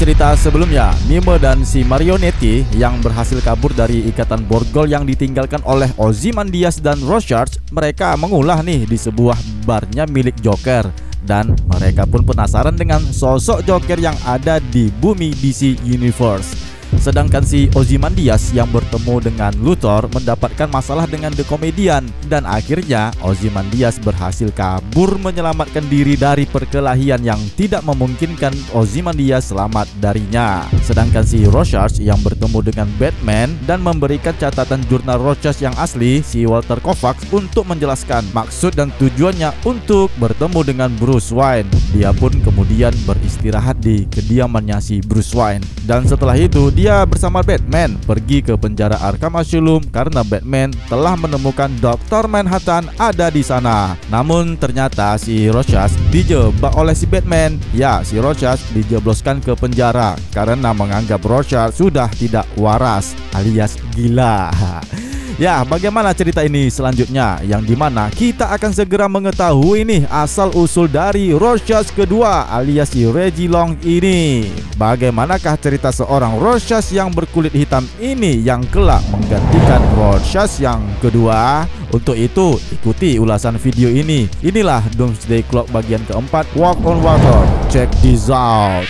cerita sebelumnya, Mime dan si Marionette yang berhasil kabur dari ikatan borgol yang ditinggalkan oleh Ozymandias dan Rorschach, mereka mengulah nih di sebuah barnya milik Joker dan mereka pun penasaran dengan sosok Joker yang ada di bumi DC Universe. Sedangkan si Ozymandias yang bertemu dengan Luthor mendapatkan masalah dengan The Comedian dan akhirnya Ozymandias berhasil kabur menyelamatkan diri dari perkelahian yang tidak memungkinkan Ozymandias selamat darinya. Sedangkan si Rorschach yang bertemu dengan Batman dan memberikan catatan jurnal Rorschach yang asli si Walter Kovacs untuk menjelaskan maksud dan tujuannya untuk bertemu dengan Bruce Wayne. Dia pun kemudian beristirahat di kediamannya si Bruce Wayne dan setelah itu dia bersama Batman pergi ke penjara Arkham Asylum karena Batman telah menemukan Dr. Manhattan ada di sana. Namun ternyata si Rorschach dijebak oleh si Batman. Ya, si Rorschach dijebloskan ke penjara karena menganggap Rorschach sudah tidak waras alias gila. Ya, bagaimana cerita ini selanjutnya? Yang di mana kita akan segera mengetahui nih asal usul dari Rorschach kedua alias si Reggie Long ini. Bagaimanakah cerita seorang Rorschach yang berkulit hitam ini yang kelak menggantikan Rorschach yang kedua? Untuk itu, ikuti ulasan video ini. Inilah Doomsday Clock bagian keempat Walk on Water. Check this out.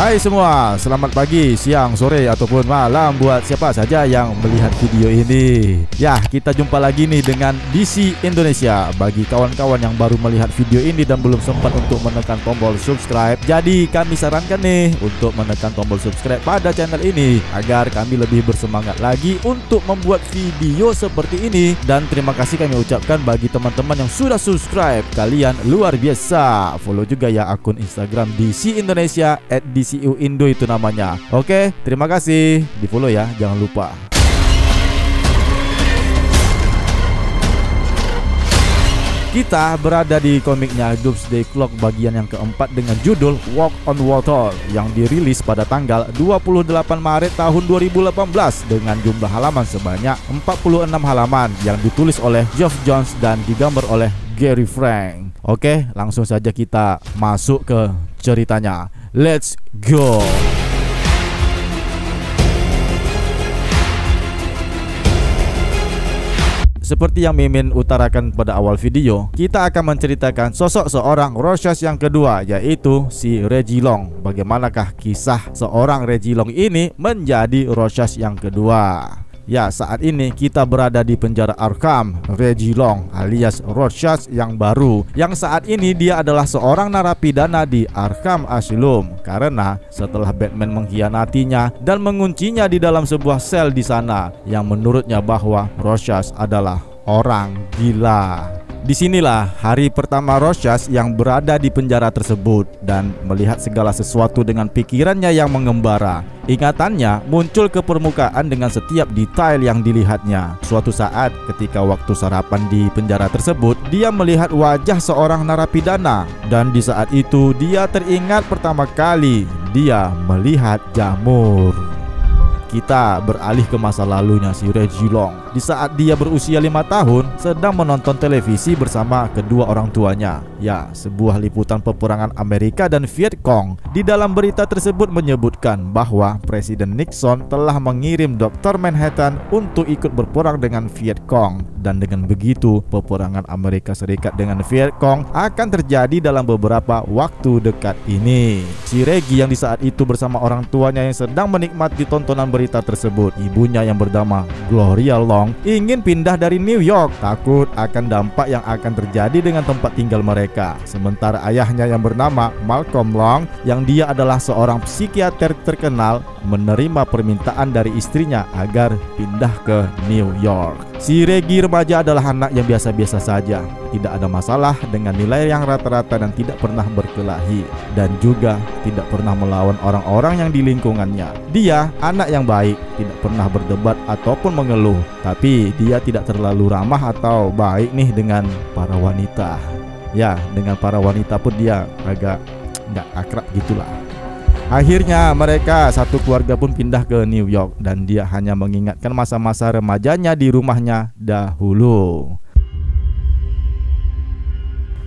Hai semua, selamat pagi, siang, sore ataupun malam buat siapa saja yang melihat video ini. Ya, kita jumpa lagi nih dengan DC Indonesia. Bagi kawan-kawan yang baru melihat video ini dan belum sempat untuk menekan tombol subscribe, jadi kami sarankan nih untuk menekan tombol subscribe pada channel ini agar kami lebih bersemangat lagi untuk membuat video seperti ini. Dan terima kasih kami ucapkan bagi teman-teman yang sudah subscribe. Kalian luar biasa. Follow juga ya akun Instagram DC Indonesia @dc DCU Indo itu namanya. Oke, terima kasih. Di follow ya, jangan lupa. Kita berada di komiknya Doomsday Clock bagian yang keempat dengan judul Walk on Water yang dirilis pada tanggal 28 Maret tahun 2018 dengan jumlah halaman sebanyak 46 halaman yang ditulis oleh Geoff Jones dan digambar oleh Gary Frank. Oke, langsung saja kita masuk ke ceritanya. Let's go. Seperti yang Mimin utarakan pada awal video, kita akan menceritakan sosok seorang Rorschach yang kedua, yaitu si Reggie Long. Bagaimanakah kisah seorang Reggie Long ini menjadi Rorschach yang kedua? Ya, saat ini kita berada di penjara Arkham Reggie Long alias Rorschach yang baru. Yang saat ini dia adalah seorang narapidana di Arkham Asylum. Karena setelah Batman mengkhianatinya dan menguncinya di dalam sebuah sel di sana Yang menurutnya bahwa Rorschach adalah orang gila Di sinilah hari pertama Rorschach yang berada di penjara tersebut dan melihat segala sesuatu dengan pikirannya yang mengembara. Ingatannya muncul ke permukaan dengan setiap detail yang dilihatnya. Suatu saat ketika waktu sarapan di penjara tersebut, dia melihat wajah seorang narapidana dan di saat itu dia teringat pertama kali dia melihat jamur. Kita beralih ke masa lalunya si Reggie Long. Di saat dia berusia lima tahun Sedang menonton televisi bersama kedua orang tuanya Ya, sebuah liputan peperangan Amerika dan Viet Cong Di dalam berita tersebut menyebutkan bahwa Presiden Nixon telah mengirim Dr. Manhattan Untuk ikut berperang dengan Viet Cong Dan dengan begitu peperangan Amerika Serikat dengan Viet Cong Akan terjadi dalam beberapa waktu dekat ini Si Reggie yang di saat itu bersama orang tuanya yang sedang menikmati tontonan berita tersebut, ibunya yang bernama Gloria Long ingin pindah dari New York, takut akan dampak yang akan terjadi dengan tempat tinggal mereka. Sementara ayahnya yang bernama Malcolm Long, yang dia adalah seorang psikiater terkenal, menerima permintaan dari istrinya agar pindah ke New York. Si Regi remaja adalah anak yang biasa-biasa saja, tidak ada masalah dengan nilai yang rata-rata dan tidak pernah berkelahi dan juga tidak pernah melawan orang-orang yang di lingkungannya. Dia anak yang baik, tidak pernah berdebat ataupun mengeluh, tapi dia tidak terlalu ramah atau baik nih dengan para wanita. Ya, dengan para wanita pun dia agak nggak akrab gitulah. Akhirnya mereka satu keluarga pun pindah ke New York dan dia hanya mengingatkan masa-masa remajanya di rumahnya dahulu.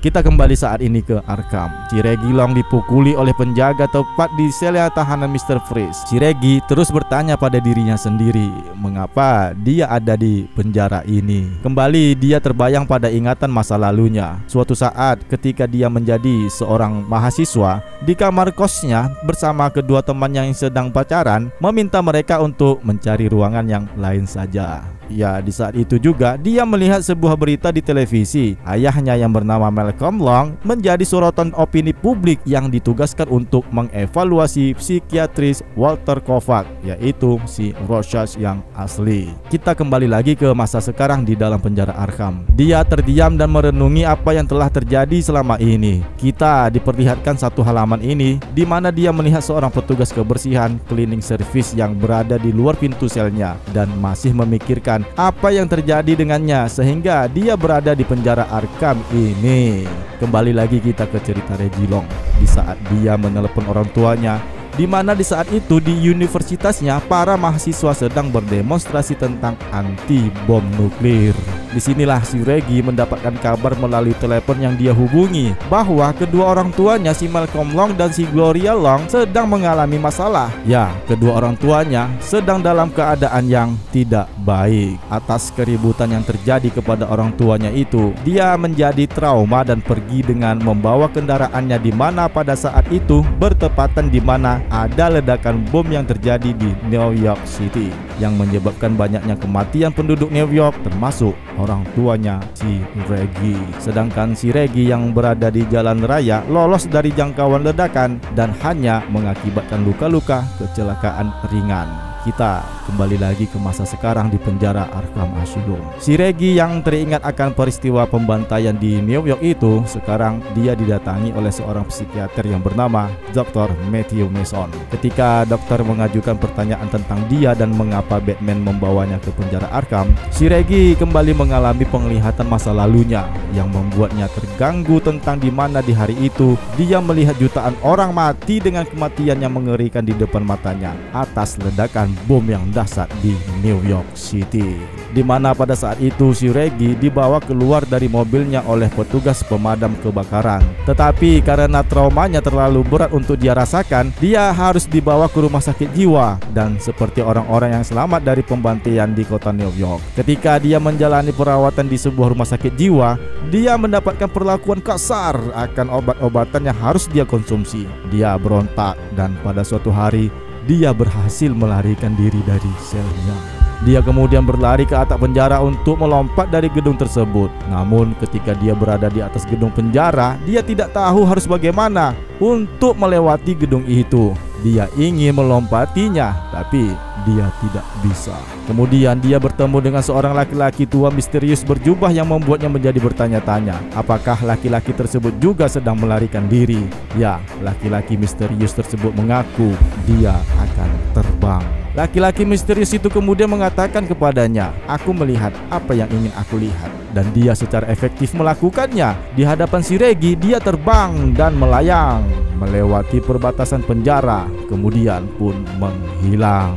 Kita kembali saat ini ke Arkham. Ciregi Long dipukuli oleh penjaga tepat di sel tahanan Mr. Freeze. Ciregi terus bertanya pada dirinya sendiri, mengapa dia ada di penjara ini. Kembali dia terbayang pada ingatan masa lalunya. Suatu saat ketika dia menjadi seorang mahasiswa di kamar kosnya bersama kedua temannya yang sedang pacaran, meminta mereka untuk mencari ruangan yang lain saja. Ya, di saat itu juga dia melihat sebuah berita di televisi. Ayahnya yang bernama Malcolm Long menjadi sorotan opini publik yang ditugaskan untuk mengevaluasi psikiatris Walter Kovac, yaitu si Rorschach yang asli. Kita kembali lagi ke masa sekarang di dalam penjara Arkham. Dia terdiam dan merenungi apa yang telah terjadi selama ini. Kita diperlihatkan satu halaman ini di mana dia melihat seorang petugas kebersihan cleaning service yang berada di luar pintu selnya dan masih memikirkan apa yang terjadi dengannya sehingga dia berada di penjara Arkham ini. Kembali lagi kita ke cerita Regilong di saat dia menelepon orang tuanya di mana di saat itu di universitasnya para mahasiswa sedang berdemonstrasi tentang anti bom nuklir. Di sinilah si Regi mendapatkan kabar melalui telepon yang dia hubungi bahwa kedua orang tuanya si Malcolm Long dan si Gloria Long sedang mengalami masalah. Ya, kedua orang tuanya sedang dalam keadaan yang tidak baik atas keributan yang terjadi kepada orang tuanya itu. Dia menjadi trauma dan pergi dengan membawa kendaraannya di mana pada saat itu bertepatan di mana ada ledakan bom yang terjadi di New York City yang menyebabkan banyaknya kematian penduduk New York termasuk orang tuanya si Regi. Sedangkan si Regi yang berada di jalan raya lolos dari jangkauan ledakan dan hanya mengakibatkan luka-luka kecelakaan ringan kita kembali lagi ke masa sekarang di penjara Arkham Asylum. Si Regi yang teringat akan peristiwa pembantaian di New York itu, sekarang dia didatangi oleh seorang psikiater yang bernama Dr. Matthew Mason. Ketika dokter mengajukan pertanyaan tentang dia dan mengapa Batman membawanya ke penjara Arkham, si Regi kembali mengalami penglihatan masa lalunya yang membuatnya terganggu tentang di mana di hari itu dia melihat jutaan orang mati dengan kematian yang mengerikan di depan matanya atas ledakan bom yang dahsyat di New York City di mana pada saat itu si Regi dibawa keluar dari mobilnya oleh petugas pemadam kebakaran. Tetapi karena traumanya terlalu berat untuk dia rasakan, dia harus dibawa ke rumah sakit jiwa dan seperti orang-orang yang selamat dari pembantaian di kota New York. Ketika dia menjalani perawatan di sebuah rumah sakit jiwa, dia mendapatkan perlakuan kasar akan obat-obatan yang harus dia konsumsi. Dia berontak dan pada suatu hari dia berhasil melarikan diri dari selnya. Dia kemudian berlari ke atap penjara untuk melompat dari gedung tersebut. Namun, ketika dia berada di atas gedung penjara, dia tidak tahu harus bagaimana untuk melewati gedung itu. Dia ingin melompatinya, tapi dia tidak bisa. Kemudian dia bertemu dengan seorang laki-laki tua misterius berjubah yang membuatnya menjadi bertanya-tanya, apakah laki-laki tersebut juga sedang melarikan diri? Ya, laki-laki misterius tersebut mengaku dia akan terbang. Laki-laki misterius itu kemudian mengatakan kepadanya, "Aku melihat apa yang ingin aku lihat." Dan dia secara efektif melakukannya. Di hadapan si Regi, dia terbang dan melayang melewati perbatasan penjara, kemudian pun menghilang.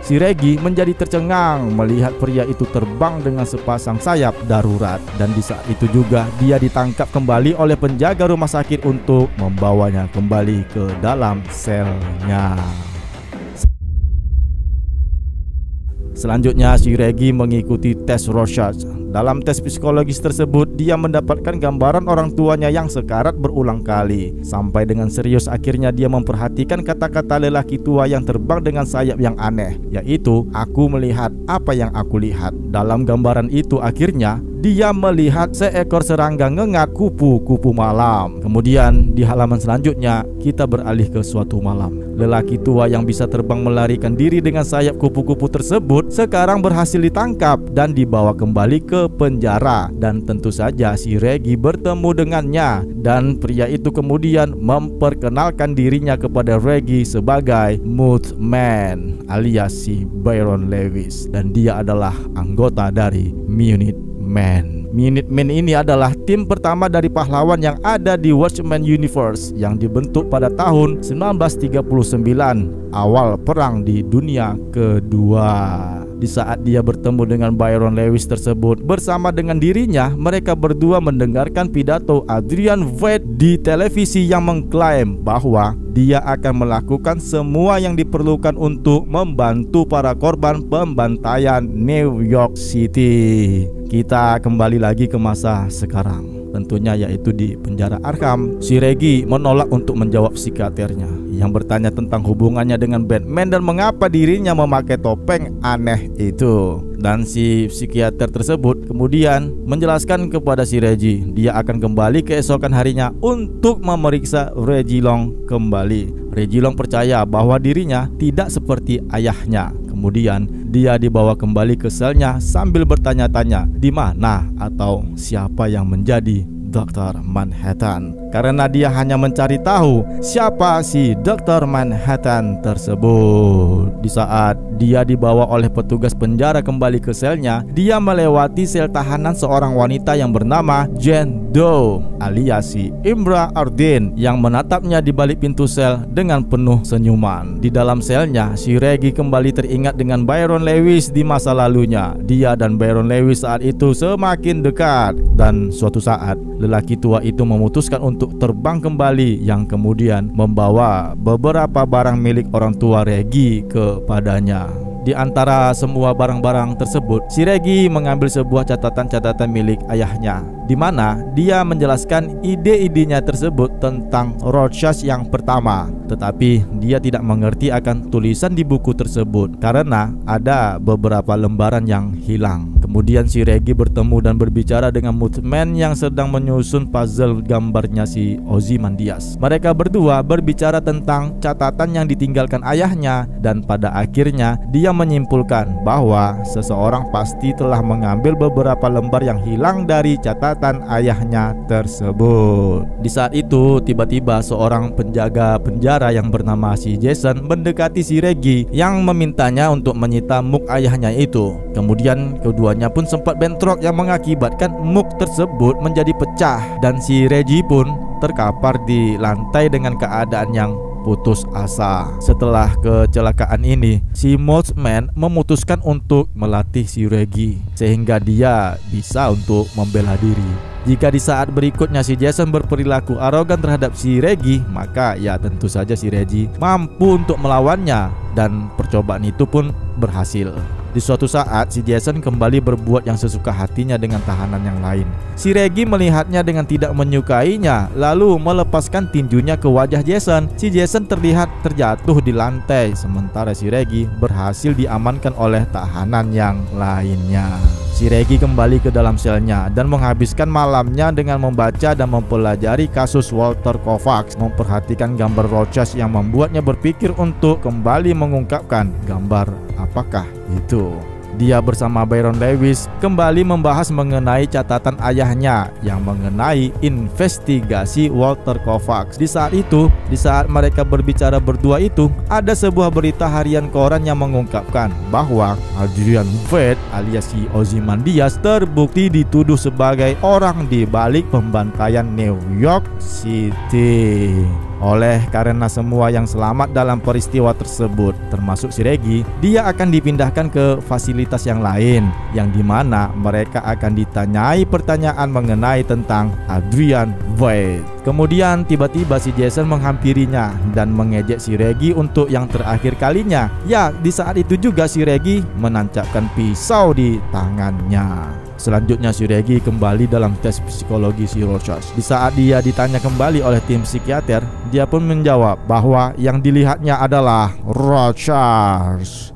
Si Regi menjadi tercengang melihat pria itu terbang dengan sepasang sayap darurat dan di saat itu juga dia ditangkap kembali oleh penjaga rumah sakit untuk membawanya kembali ke dalam selnya. Selanjutnya si Regi mengikuti tes Rorschach dalam tes psikologis tersebut, dia mendapatkan gambaran orang tuanya yang sekarat berulang kali. Sampai dengan serius akhirnya dia memperhatikan kata-kata lelaki tua yang terbang dengan sayap yang aneh, yaitu aku melihat apa yang aku lihat. Dalam gambaran itu akhirnya dia melihat seekor serangga ngengat kupu-kupu malam. Kemudian di halaman selanjutnya kita beralih ke suatu malam. Lelaki tua yang bisa terbang melarikan diri dengan sayap kupu-kupu tersebut sekarang berhasil ditangkap dan dibawa kembali ke penjara. Dan tentu saja si Regi bertemu dengannya. Dan pria itu kemudian memperkenalkan dirinya kepada Regi sebagai Man alias si Byron Lewis dan dia adalah anggota dari Munit Man. Minutemen ini adalah tim pertama dari pahlawan yang ada di Watchmen Universe yang dibentuk pada tahun 1939 awal perang di dunia kedua. Di saat dia bertemu dengan Byron Lewis tersebut bersama dengan dirinya, mereka berdua mendengarkan pidato Adrian Veidt di televisi yang mengklaim bahwa dia akan melakukan semua yang diperlukan untuk membantu para korban pembantaian New York City. Kita kembali lagi ke masa sekarang tentunya yaitu di penjara Arkham. Si Regi menolak untuk menjawab psikiaternya yang bertanya tentang hubungannya dengan Batman dan mengapa dirinya memakai topeng aneh itu. Dan si psikiater tersebut kemudian menjelaskan kepada si Regi dia akan kembali keesokan harinya untuk memeriksa Reggie Long kembali. Reggie Long percaya bahwa dirinya tidak seperti ayahnya. Kemudian dia dibawa kembali ke selnya sambil bertanya-tanya di mana atau siapa yang menjadi Dr. Manhattan karena dia hanya mencari tahu siapa si Dr. Manhattan tersebut. Di saat dia dibawa oleh petugas penjara kembali ke selnya, dia melewati sel tahanan seorang wanita yang bernama Jane Doe alias si Imra Ardin yang menatapnya di balik pintu sel dengan penuh senyuman. Di dalam selnya, si Reggie kembali teringat dengan Byron Lewis di masa lalunya. Dia dan Byron Lewis saat itu semakin dekat dan suatu saat lelaki tua itu memutuskan untuk terbang kembali yang kemudian membawa beberapa barang milik orang tua Regi kepadanya. Di antara semua barang-barang tersebut, si Regi mengambil sebuah catatan-catatan milik ayahnya di mana dia menjelaskan ide-idenya tersebut tentang Rorschach yang pertama. Tetapi dia tidak mengerti akan tulisan di buku tersebut karena ada beberapa lembaran yang hilang. Kemudian si Regi bertemu dan berbicara dengan Moodman yang sedang menyusun puzzle gambarnya si Ozymandias. Mereka berdua berbicara tentang catatan yang ditinggalkan ayahnya dan pada akhirnya dia menyimpulkan bahwa seseorang pasti telah mengambil beberapa lembar yang hilang dari catatan ayahnya tersebut. Di saat itu, tiba-tiba seorang penjaga penjara yang bernama si Jason mendekati si Reggie yang memintanya untuk menyita muk ayahnya itu. Kemudian keduanya pun sempat bentrok yang mengakibatkan muk tersebut menjadi pecah dan si Reggie pun terkapar di lantai dengan keadaan yang putus asa. Setelah kecelakaan ini, si Moldsman memutuskan untuk melatih si Reggie sehingga dia bisa untuk membela diri. Jika di saat berikutnya si Jason berperilaku arogan terhadap si Reggie, maka ya tentu saja si Reggie mampu untuk melawannya dan percobaan itu pun berhasil. Di suatu saat, si Jason kembali berbuat yang sesuka hatinya dengan tahanan yang lain. Si Reggie melihatnya dengan tidak menyukainya, lalu melepaskan tinjunya ke wajah Jason. Si Jason terlihat terjatuh di lantai, sementara si Reggie berhasil diamankan oleh tahanan yang lainnya. Si Reggie kembali ke dalam selnya dan menghabiskan malamnya dengan membaca dan mempelajari kasus Walter Kovacs, memperhatikan gambar Rochas yang membuatnya berpikir untuk kembali mengungkapkan gambar apakah itu. Dia bersama Byron Lewis kembali membahas mengenai catatan ayahnya yang mengenai investigasi Walter Kovacs. Di saat itu, di saat mereka berbicara berdua itu, ada sebuah berita harian koran yang mengungkapkan bahwa Adrian Veidt alias si Ozymandias terbukti dituduh sebagai orang di balik pembantaian New York City. Oleh karena semua yang selamat dalam peristiwa tersebut, termasuk si Regi, dia akan dipindahkan ke fasilitas yang lain, yang di mana mereka akan ditanyai pertanyaan mengenai tentang Adrian Void. Kemudian tiba-tiba si Jason menghampirinya dan mengejek si Regi untuk yang terakhir kalinya. Ya, di saat itu juga si Regi menancapkan pisau di tangannya. Selanjutnya si Regi kembali dalam tes psikologi si Rorschach. Di saat dia ditanya kembali oleh tim psikiater, dia pun menjawab bahwa yang dilihatnya adalah Rorschach.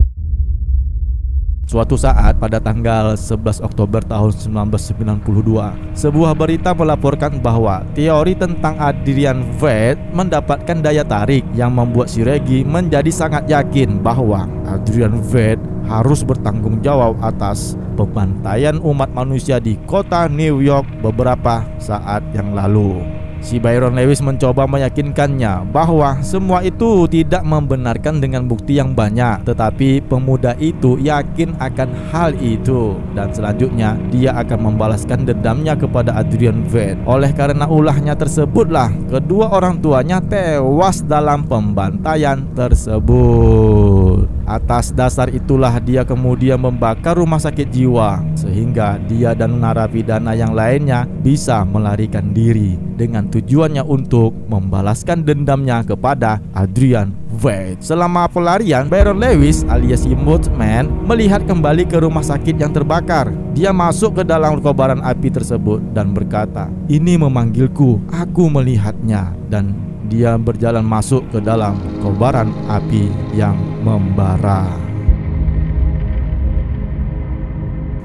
Suatu saat pada tanggal 11 Oktober tahun 1992, sebuah berita melaporkan bahwa teori tentang Adrian Veidt mendapatkan daya tarik yang membuat si Regi menjadi sangat yakin bahwa Adrian Veidt harus bertanggung jawab atas pembantaian umat manusia di kota New York beberapa saat yang lalu. Si Byron Lewis mencoba meyakinkannya bahwa semua itu tidak membenarkan dengan bukti yang banyak, tetapi pemuda itu yakin akan hal itu dan selanjutnya dia akan membalaskan dendamnya kepada Adrian Vett. Oleh karena ulahnya tersebutlah kedua orang tuanya tewas dalam pembantaian tersebut. Atas dasar itulah dia kemudian membakar rumah sakit jiwa sehingga dia dan narapidana yang lainnya bisa melarikan diri dengan tujuannya untuk membalaskan dendamnya kepada Adrian Wade. Selama pelarian, Byron Lewis alias Man melihat kembali ke rumah sakit yang terbakar. Dia masuk ke dalam kobaran api tersebut dan berkata, "Ini memanggilku, aku melihatnya." Dan dia berjalan masuk ke dalam kobaran api yang membara.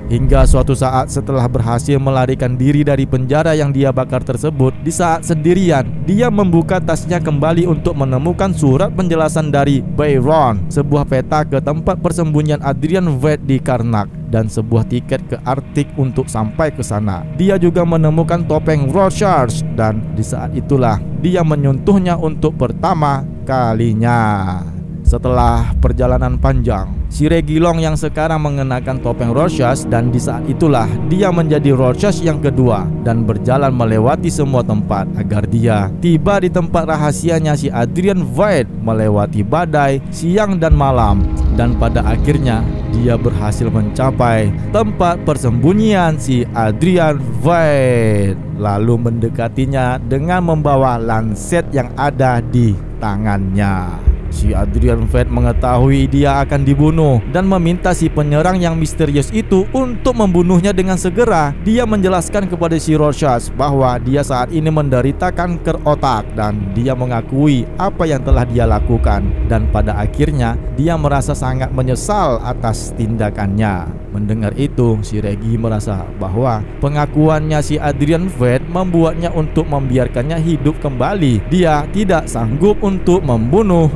Hingga suatu saat setelah berhasil melarikan diri dari penjara yang dia bakar tersebut Di saat sendirian, dia membuka tasnya kembali untuk menemukan surat penjelasan dari Byron Sebuah peta ke tempat persembunyian Adrian Wade di Karnak dan sebuah tiket ke Arctic untuk sampai ke sana. Dia juga menemukan topeng Rorschach dan di saat itulah dia menyentuhnya untuk pertama kalinya. Setelah perjalanan panjang, si Regilong yang sekarang mengenakan topeng Rorschach dan di saat itulah dia menjadi Rorschach yang kedua dan berjalan melewati semua tempat agar dia tiba di tempat rahasianya si Adrian Void melewati badai siang dan malam dan pada akhirnya dia berhasil mencapai tempat persembunyian si Adrian Void lalu mendekatinya dengan membawa lanset yang ada di tangannya. Si Adrian Fed mengetahui dia akan dibunuh dan meminta si penyerang yang misterius itu untuk membunuhnya dengan segera. Dia menjelaskan kepada si Rorschach bahwa dia saat ini menderita kanker otak dan dia mengakui apa yang telah dia lakukan dan pada akhirnya dia merasa sangat menyesal atas tindakannya. Mendengar itu, si Regi merasa bahwa pengakuannya si Adrian Fed membuatnya untuk membiarkannya hidup kembali. Dia tidak sanggup untuk membunuh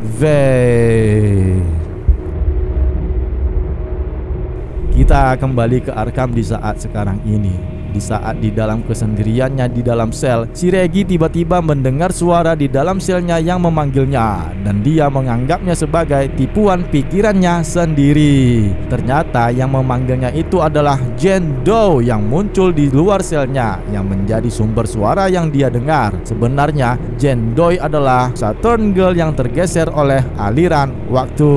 V. Kita kembali ke Arkham di saat sekarang ini. Di saat di dalam kesendiriannya di dalam sel, si Regi tiba-tiba mendengar suara di dalam selnya yang memanggilnya dan dia menganggapnya sebagai tipuan pikirannya sendiri. Ternyata yang memanggilnya itu adalah Jen Doe yang muncul di luar selnya yang menjadi sumber suara yang dia dengar. Sebenarnya Jen Doe adalah Saturn Girl yang tergeser oleh aliran waktu.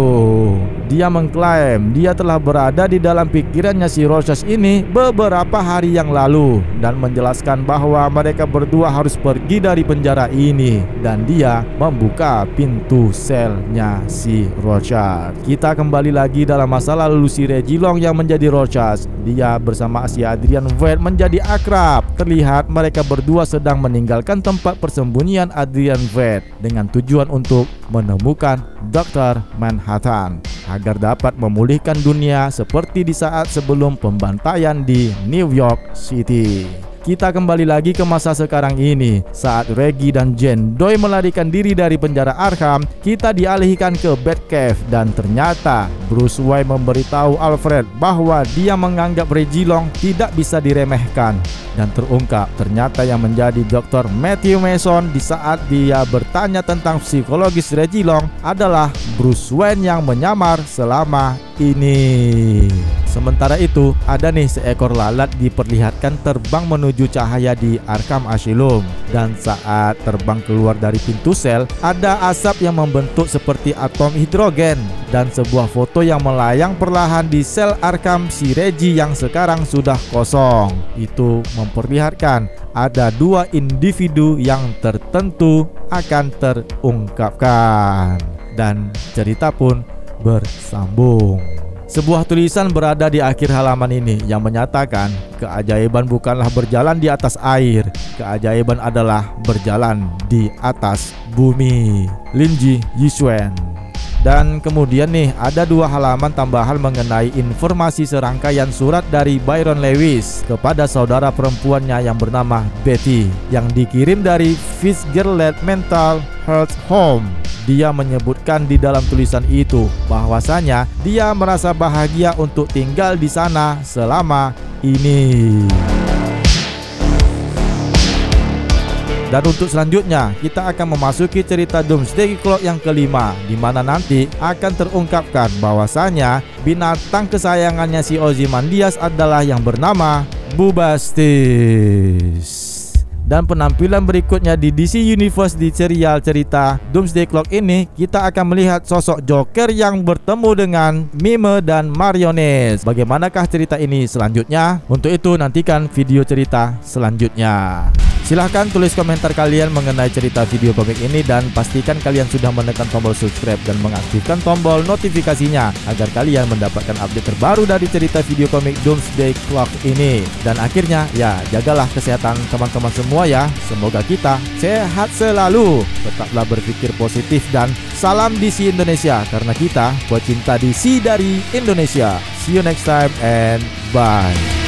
Dia mengklaim dia telah berada di dalam pikirannya si Roses ini beberapa hari yang lalu dan menjelaskan bahwa mereka berdua harus pergi dari penjara ini dan dia membuka pintu selnya si Rochas. Kita kembali lagi dalam masa lalu si Regilong yang menjadi Rochas. Dia bersama si Adrian Wade menjadi akrab. Terlihat mereka berdua sedang meninggalkan tempat persembunyian Adrian Wade dengan tujuan untuk menemukan Dr. Manhattan agar dapat memulihkan dunia seperti di saat sebelum pembantaian di New York City. Kita kembali lagi ke masa sekarang ini. Saat Reggie dan Jen Doi melarikan diri dari penjara Arkham Kita dialihkan ke Batcave. Dan ternyata Bruce Wayne memberitahu Alfred bahwa dia menganggap Reggie Long tidak bisa diremehkan. Dan terungkap ternyata yang menjadi Dr. Matthew Mason Di saat dia bertanya tentang psikologis Reggie Long Adalah Bruce Wayne yang menyamar selama ini Sementara itu, ada nih seekor lalat diperlihatkan terbang menuju cahaya di Arkham Asylum dan saat terbang keluar dari pintu sel, ada asap yang membentuk seperti atom hidrogen dan sebuah foto yang melayang perlahan di sel Arkham si Reggie yang sekarang sudah kosong. Itu memperlihatkan ada dua individu yang tertentu akan terungkapkan dan cerita pun bersambung. Sebuah tulisan berada di akhir halaman ini yang menyatakan keajaiban bukanlah berjalan di atas air, keajaiban adalah berjalan di atas bumi. Linji Yisuen. Dan kemudian nih ada dua halaman tambahan mengenai informasi serangkaian surat dari Byron Lewis kepada saudara perempuannya yang bernama Betty yang dikirim dari Fitzgerald Mental Health Home dia menyebutkan di dalam tulisan itu bahwasanya dia merasa bahagia untuk tinggal di sana selama ini. Dan untuk selanjutnya, kita akan memasuki cerita Doomsday Clock yang kelima di mana nanti akan terungkapkan bahwasanya binatang kesayangannya si Ozymandias adalah yang bernama Bubastis. Dan penampilan berikutnya di DC Universe di serial cerita Doomsday Clock ini Kita akan melihat sosok Joker yang bertemu dengan Mime dan Marionette Bagaimanakah cerita ini selanjutnya? Untuk itu nantikan video cerita selanjutnya Silahkan tulis komentar kalian mengenai cerita video komik ini dan pastikan kalian sudah menekan tombol subscribe dan mengaktifkan tombol notifikasinya agar kalian mendapatkan update terbaru dari cerita video komik Doomsday Clock ini. Dan akhirnya ya jagalah kesehatan teman-teman semua ya. Semoga kita sehat selalu. Tetaplah berpikir positif dan salam DC Indonesia karena kita pecinta DC dari Indonesia. See you next time and bye.